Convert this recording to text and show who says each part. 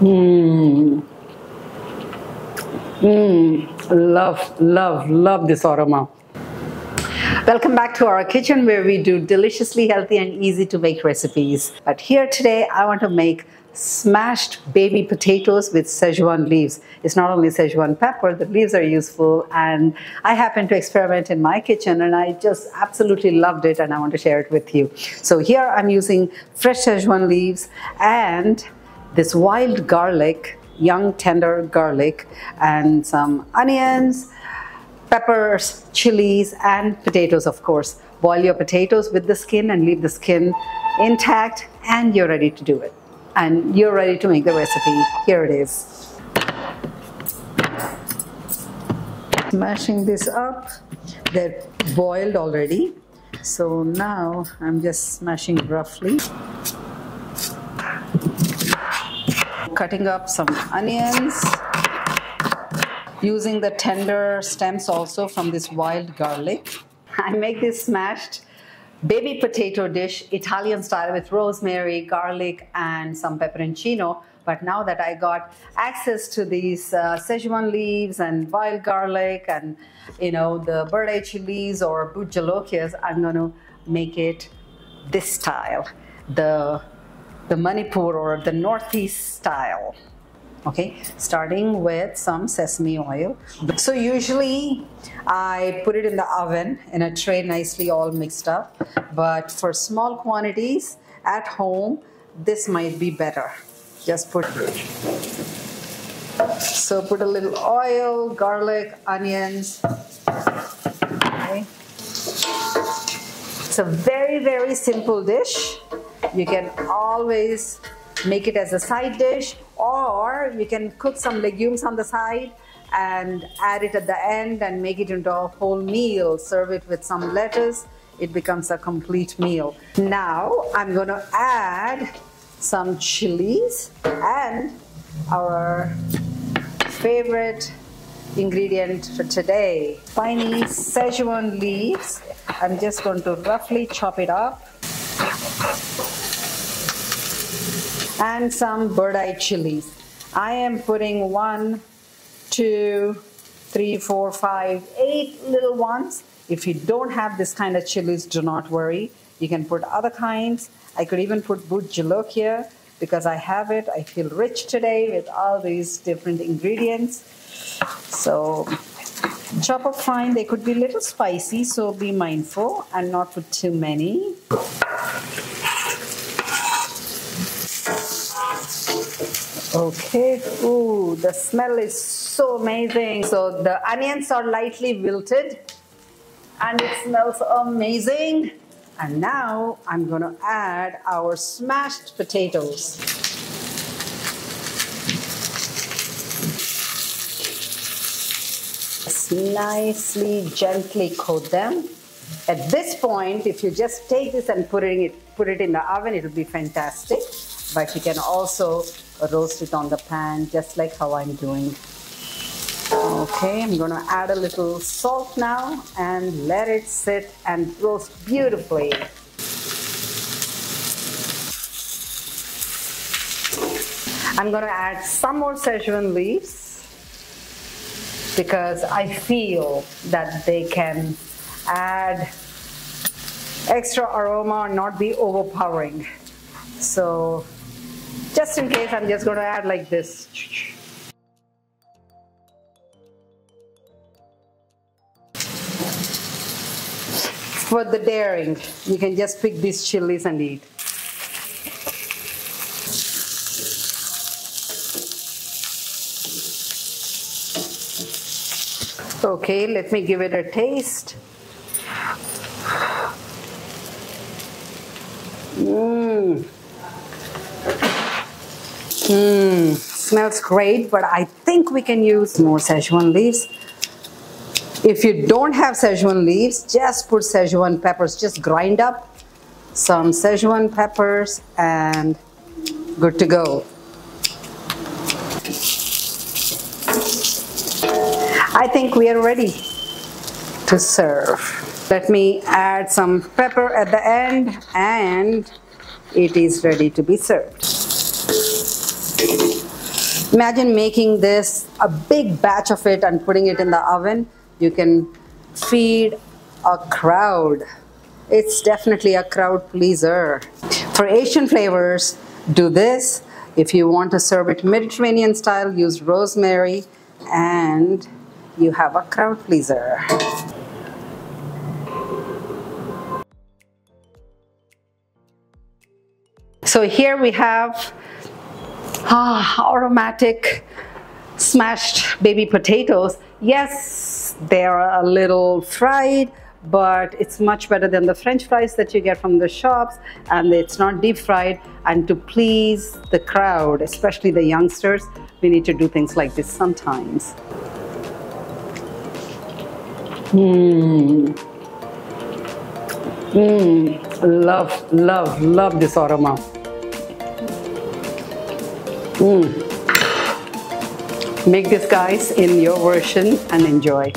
Speaker 1: Mmm. Mmm. Love, love, love this aroma. Welcome back to our kitchen where we do deliciously healthy and easy to make recipes. But here today I want to make smashed baby potatoes with Szechuan leaves. It's not only Szechuan pepper, the leaves are useful and I happen to experiment in my kitchen and I just absolutely loved it and I want to share it with you. So here I'm using fresh Szechuan leaves and this wild garlic, young tender garlic and some onions, peppers, chilies and potatoes of course. Boil your potatoes with the skin and leave the skin intact and you're ready to do it and you're ready to make the recipe. Here it is. Smashing this up, they're boiled already. So now I'm just smashing roughly. Cutting up some onions. Using the tender stems also from this wild garlic. I make this smashed baby potato dish, Italian style with rosemary, garlic, and some pepperoncino. But now that I got access to these uh, Szechuan leaves and wild garlic and you know the bird chilies or bhut jolokias, I'm going to make it this style, the the Manipur or the Northeast style okay starting with some sesame oil. So usually I put it in the oven in a tray nicely all mixed up but for small quantities at home this might be better. Just put so put a little oil garlic onions. Okay. It's a very very simple dish. You can always make it as a side dish or you can cook some legumes on the side and add it at the end and make it into a whole meal. Serve it with some lettuce. It becomes a complete meal. Now I'm going to add some chilies and our favorite ingredient for today tiny Szechuan leaves. I'm just going to roughly chop it up. And some bird eye chilies. I am putting one, two, three, four, five, eight little ones. If you don't have this kind of chilies, do not worry. You can put other kinds. I could even put bhut jolokia because I have it. I feel rich today with all these different ingredients. So chop up fine. They could be a little spicy, so be mindful and not put too many. Okay, ooh, the smell is so amazing. So the onions are lightly wilted and it smells amazing. And now I'm gonna add our smashed potatoes. Just nicely, gently coat them. At this point, if you just take this and put it, put it in the oven, it'll be fantastic. But you can also roast it on the pan just like how I'm doing. Okay, I'm gonna add a little salt now and let it sit and roast beautifully. I'm gonna add some more Szechuan leaves because I feel that they can add extra aroma and not be overpowering. So just in case, I'm just going to add like this. For the daring, you can just pick these chilies and eat. Okay, let me give it a taste. Mmm. Mmm, smells great, but I think we can use more Szechuan leaves. If you don't have Szechuan leaves, just put Szechuan peppers. Just grind up some Szechuan peppers and good to go. I think we are ready to serve. Let me add some pepper at the end and it is ready to be served. Imagine making this a big batch of it and putting it in the oven. You can feed a crowd. It's definitely a crowd pleaser. For Asian flavors, do this. If you want to serve it Mediterranean style, use rosemary and you have a crowd pleaser. So here we have ah, aromatic smashed baby potatoes. Yes, they're a little fried, but it's much better than the french fries that you get from the shops and it's not deep fried and to please the crowd especially the youngsters we need to do things like this sometimes Mmm. Mmm. Love, love, love this aroma. Mmm. Make this guys in your version and enjoy.